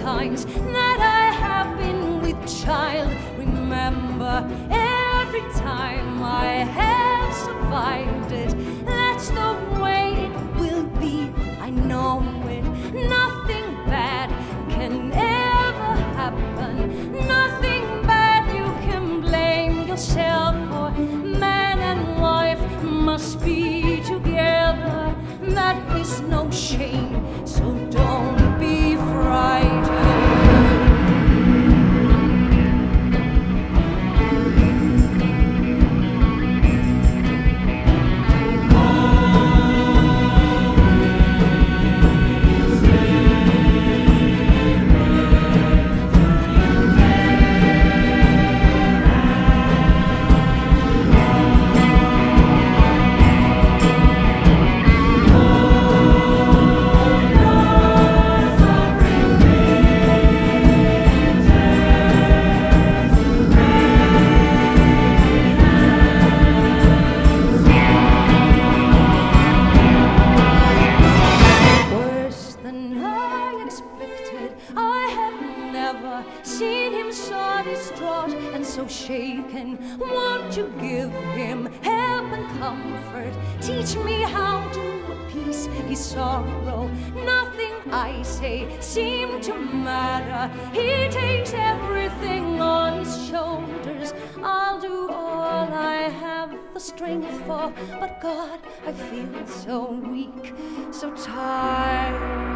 times that I have been with child. Remember every time I have survived it. That's the way it will be. I know it. Nothing bad can ever happen. Nothing bad you can blame yourself for. Man and wife must be together. That is no shame. Him so distraught and so shaken. Won't you give him help and comfort? Teach me how to appease his sorrow. Nothing I say seems to matter. He takes everything on his shoulders. I'll do all I have the strength for, but God, I feel so weak, so tired.